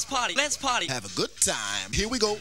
Let's party. Let's party. Have a good time. Here we go.